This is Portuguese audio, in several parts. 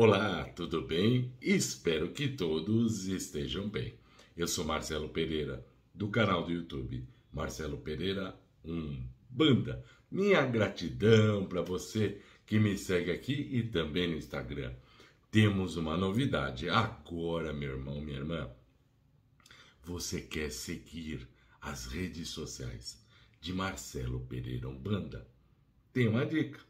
Olá, tudo bem? Espero que todos estejam bem. Eu sou Marcelo Pereira, do canal do YouTube Marcelo Pereira um Banda. Minha gratidão para você que me segue aqui e também no Instagram. Temos uma novidade agora, meu irmão, minha irmã. Você quer seguir as redes sociais de Marcelo Pereira Umbanda? Tem uma dica.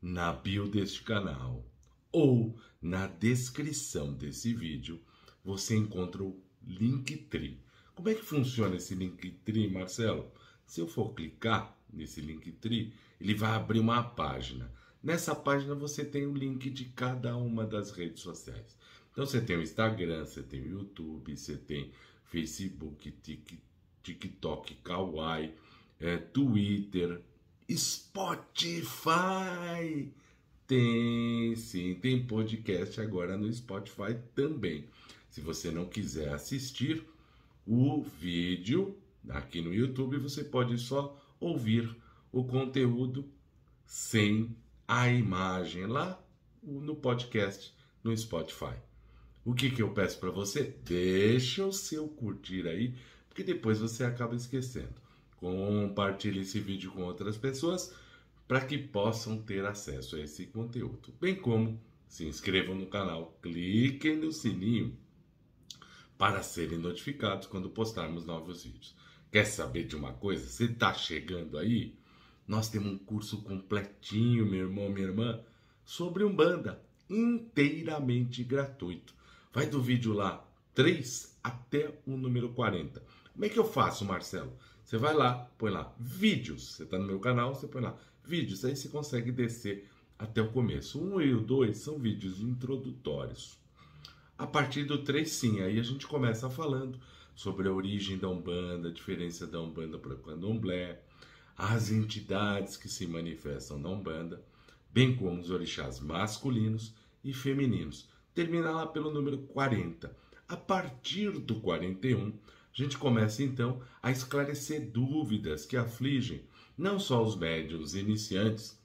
Na bio deste canal ou na descrição desse vídeo você encontra o Linktree. Como é que funciona esse Linktree, Marcelo? Se eu for clicar nesse Linktree, ele vai abrir uma página. Nessa página você tem o link de cada uma das redes sociais. Então você tem o Instagram, você tem o YouTube, você tem Facebook, TikTok, Kawaii, é, Twitter, Spotify. Tem sim, tem podcast agora no Spotify também. Se você não quiser assistir o vídeo aqui no YouTube, você pode só ouvir o conteúdo sem a imagem lá no podcast no Spotify. O que, que eu peço para você? Deixa o seu curtir aí, porque depois você acaba esquecendo. Compartilhe esse vídeo com outras pessoas para que possam ter acesso a esse conteúdo. Bem como se inscrevam no canal, cliquem no sininho para serem notificados quando postarmos novos vídeos. Quer saber de uma coisa? Você está chegando aí? Nós temos um curso completinho, meu irmão, minha irmã, sobre Umbanda, inteiramente gratuito. Vai do vídeo lá 3 até o número 40. Como é que eu faço, Marcelo? Você vai lá, põe lá vídeos. Você está no meu canal, você põe lá vídeos. Aí você consegue descer até o começo. Um e o dois são vídeos introdutórios. A partir do 3, sim, aí a gente começa falando sobre a origem da Umbanda, a diferença da Umbanda para o Candomblé, as entidades que se manifestam na Umbanda, bem como os orixás masculinos e femininos. Termina lá pelo número 40. A partir do 41, a gente começa então a esclarecer dúvidas que afligem não só os médios iniciantes,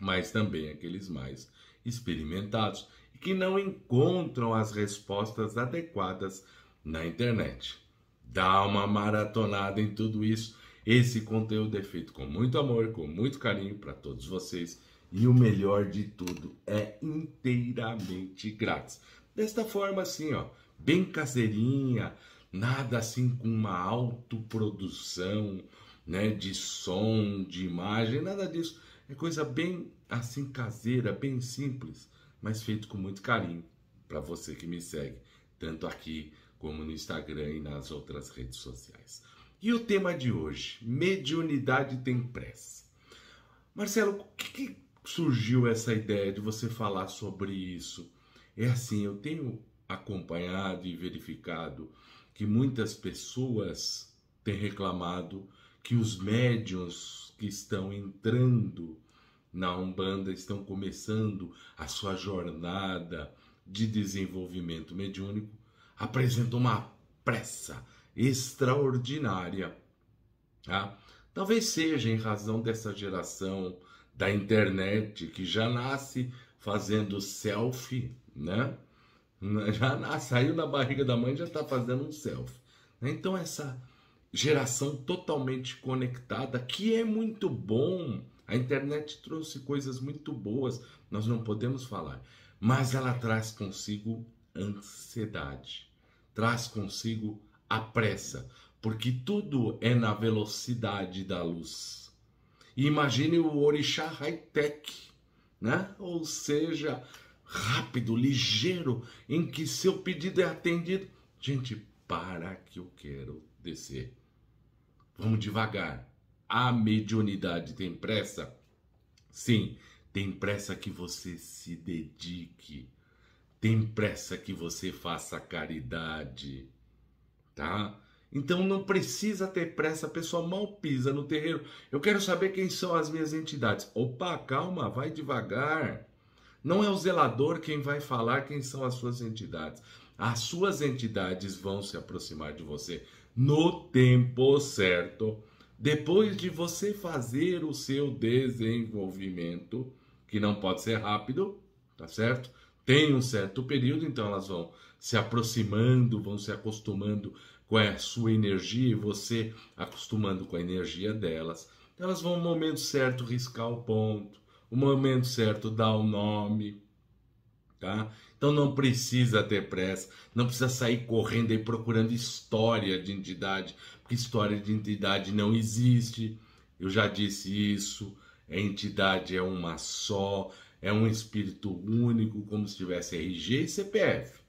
mas também aqueles mais experimentados e que não encontram as respostas adequadas na internet. Dá uma maratonada em tudo isso. Esse conteúdo é feito com muito amor, com muito carinho para todos vocês. E o melhor de tudo é inteiramente grátis. Desta forma, assim, ó, bem caseirinha, nada assim com uma autoprodução, né, de som, de imagem, nada disso. É coisa bem assim caseira, bem simples, mas feito com muito carinho para você que me segue, tanto aqui como no Instagram e nas outras redes sociais. E o tema de hoje, mediunidade tem pressa. Marcelo, o que, que surgiu essa ideia de você falar sobre isso? É assim, eu tenho acompanhado e verificado que muitas pessoas têm reclamado que os médiuns que estão entrando na Umbanda estão começando a sua jornada de desenvolvimento mediúnico, apresentam uma pressa extraordinária. Tá? Talvez seja em razão dessa geração da internet que já nasce fazendo selfie, né? Já nasce, saiu da barriga da mãe já está fazendo um selfie. Então essa geração totalmente conectada, que é muito bom. A internet trouxe coisas muito boas, nós não podemos falar, mas ela traz consigo ansiedade, traz consigo a pressa, porque tudo é na velocidade da luz. Imagine o orixá high-tech, né? Ou seja, rápido, ligeiro, em que seu pedido é atendido. Gente, para que eu quero descer. Vamos devagar. A mediunidade tem pressa? Sim, tem pressa que você se dedique. Tem pressa que você faça caridade. Tá? Então não precisa ter pressa, a pessoa mal pisa no terreiro. Eu quero saber quem são as minhas entidades. Opa, calma, vai devagar. Não é o zelador quem vai falar quem são as suas entidades. As suas entidades vão se aproximar de você no tempo certo, depois de você fazer o seu desenvolvimento, que não pode ser rápido, tá certo? tem um certo período, então elas vão se aproximando, vão se acostumando com a sua energia e você acostumando com a energia delas. Elas vão no momento certo riscar o ponto, o momento certo dar o nome, tá? Então não precisa ter pressa, não precisa sair correndo e procurando história de entidade, porque história de entidade não existe. Eu já disse isso. A entidade é uma só, é um espírito único, como se tivesse RG e CPF,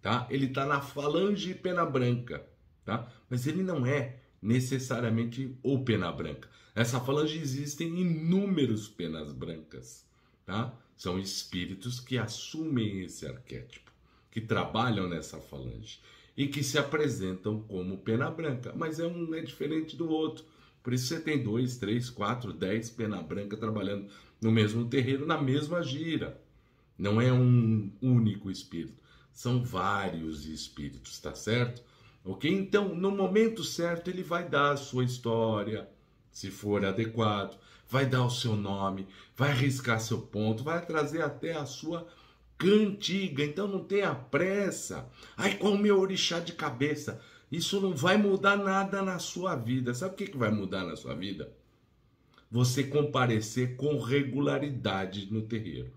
tá? Ele está na falange pena branca, tá? Mas ele não é necessariamente o pena branca. Essa falange existem inúmeros penas brancas, tá? São espíritos que assumem esse arquétipo, que trabalham nessa falange e que se apresentam como pena branca, mas é um é diferente do outro. Por isso você tem dois, três, quatro, dez pena branca trabalhando no mesmo terreiro, na mesma gira. Não é um único espírito, são vários espíritos, tá certo? Ok? Então, no momento certo, ele vai dar a sua história, se for adequado, vai dar o seu nome, vai arriscar seu ponto, vai trazer até a sua cantiga. Então, não tenha pressa. Ai, qual o meu orixá de cabeça? Isso não vai mudar nada na sua vida. Sabe o que, que vai mudar na sua vida? Você comparecer com regularidade no terreiro,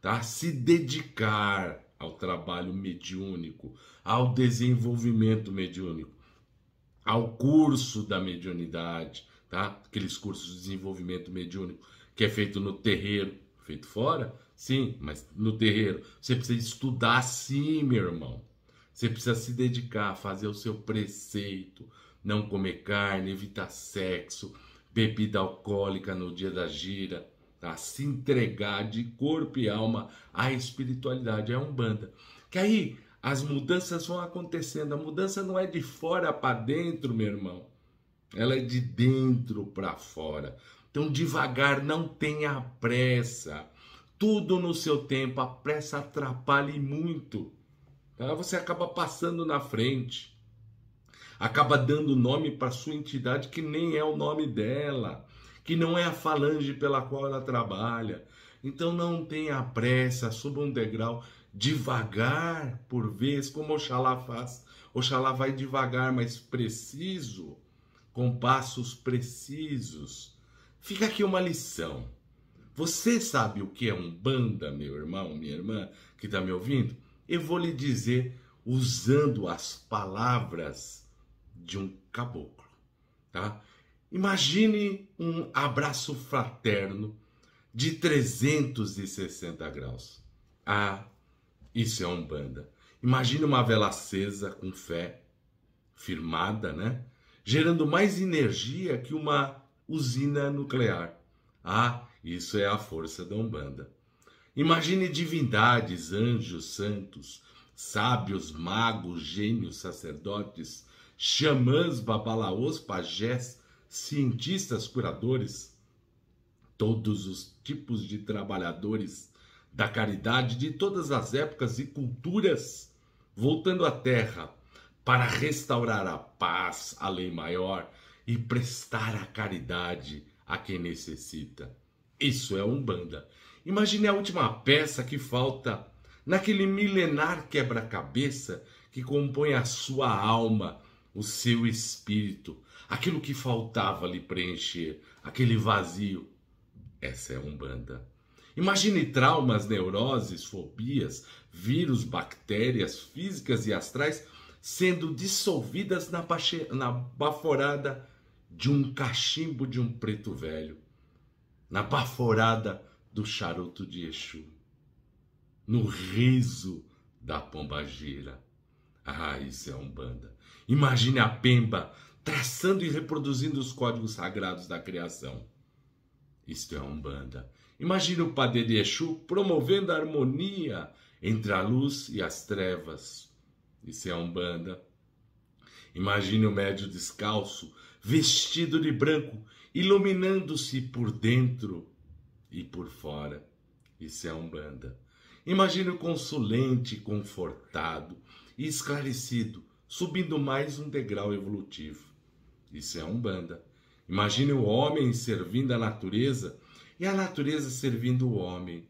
tá? Se dedicar ao trabalho mediúnico, ao desenvolvimento mediúnico, ao curso da mediunidade, tá? Aqueles cursos de desenvolvimento mediúnico que é feito no terreiro, feito fora, sim, mas no terreiro você precisa estudar sim, meu irmão. Você precisa se dedicar a fazer o seu preceito, não comer carne, evitar sexo, bebida alcoólica no dia da gira, tá? Se entregar de corpo e alma à espiritualidade, é um banda. Que aí as mudanças vão acontecendo. A mudança não é de fora para dentro, meu irmão. Ela é de dentro para fora. Então, devagar, não tenha pressa. Tudo no seu tempo. A pressa atrapalha muito. Tá? Você acaba passando na frente. Acaba dando nome para sua entidade que nem é o nome dela, que não é a falange pela qual ela trabalha. Então não tenha pressa, suba um degrau devagar por vez, como Oxalá faz. Oxalá vai devagar, mas preciso, com passos precisos. Fica aqui uma lição. Você sabe o que é um banda, meu irmão, minha irmã, que está me ouvindo? eu vou lhe dizer usando as palavras de um caboclo, tá? Imagine um abraço fraterno de 360 graus. Ah, isso é um banda. Imagine uma vela acesa com fé firmada, né? Gerando mais energia que uma usina nuclear. Ah, isso é a força da Umbanda. Imagine divindades, anjos, santos, sábios, magos, gênios, sacerdotes, xamãs, babalaôs, pajés, cientistas, curadores, todos os tipos de trabalhadores da caridade de todas as épocas e culturas, voltando à terra para restaurar a paz, a lei maior e prestar a caridade a quem necessita. Isso é Umbanda. Imagine a última peça que falta naquele milenar quebra-cabeça que compõe a sua alma, o seu espírito, aquilo que faltava lhe preencher, aquele vazio. Essa é Umbanda. Imagine traumas, neuroses, fobias, vírus, bactérias físicas e astrais sendo dissolvidas na, na baforada de um cachimbo de um preto velho, na baforada do charuto de Exu, no riso da pombagira. Ah, isso é Umbanda. Imagine a Pemba traçando e reproduzindo os códigos sagrados da criação. Isto é Umbanda. Imagine o Padre de Exu promovendo a harmonia entre a luz e as trevas. Isso é Umbanda. Imagine o médio descalço, vestido de branco, iluminando-se por dentro e por fora. Isso é Umbanda. Imagine o consulente confortado e esclarecido, subindo mais um degrau evolutivo. Isso é Umbanda. Imagine o homem servindo a natureza e a natureza servindo o homem.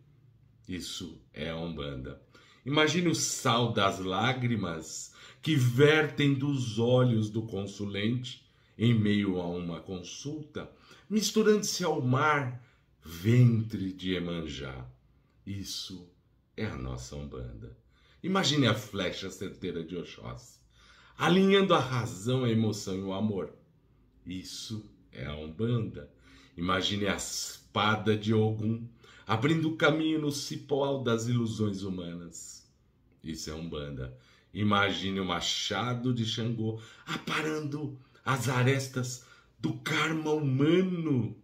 Isso é Umbanda. Imagine o sal das lágrimas que vertem dos olhos do consulente em meio a uma consulta, misturando-se ao mar, ventre de Emanjá. Isso é a nossa Umbanda. Imagine a flecha certeira de Oxóssi, alinhando a razão, a emoção e o amor. Isso é a Umbanda. Imagine a espada de Ogum, abrindo caminho no cipó das ilusões humanas. Isso é Umbanda. Imagine o machado de Xangô aparando as arestas do karma humano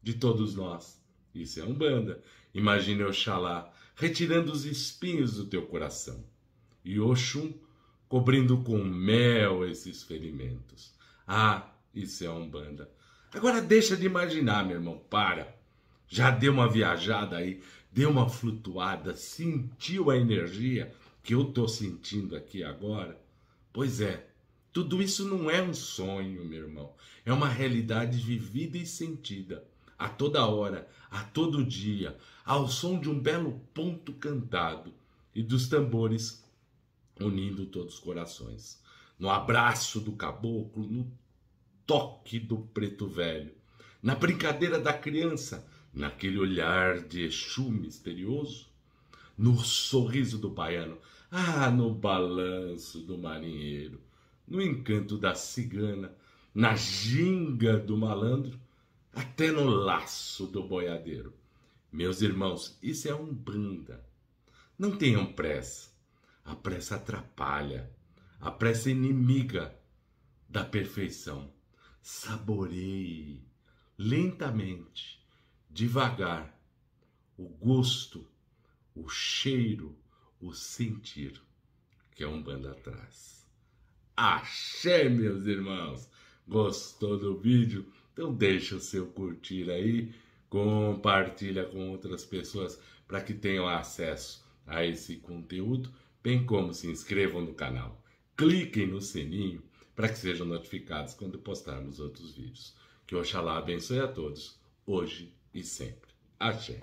de todos nós. Isso é Umbanda. Imagine Oxalá retirando os espinhos do teu coração. E Oxum cobrindo com mel esses ferimentos. Ah, isso é Umbanda. Agora deixa de imaginar, meu irmão, para. Já deu uma viajada aí, deu uma flutuada, sentiu a energia que eu estou sentindo aqui agora? Pois é, tudo isso não é um sonho, meu irmão. É uma realidade vivida e sentida a toda hora, a todo dia, ao som de um belo ponto cantado e dos tambores unindo todos os corações. No abraço do caboclo, no toque do preto velho, na brincadeira da criança, naquele olhar de Exu misterioso, no sorriso do baiano, ah, no balanço do marinheiro, no encanto da cigana, na ginga do malandro, até no laço do boiadeiro. Meus irmãos, isso é um banda. Não tenham pressa. A pressa atrapalha. A pressa inimiga da perfeição. Saboreie lentamente, devagar, o gosto, o cheiro, o sentir que é um banda atrás. Axé, meus irmãos! Gostou do vídeo? Então deixa o seu curtir aí, compartilha com outras pessoas para que tenham acesso a esse conteúdo, bem como se inscrevam no canal. Cliquem no sininho para que sejam notificados quando postarmos outros vídeos. Que Oxalá abençoe a todos, hoje e sempre. Axé.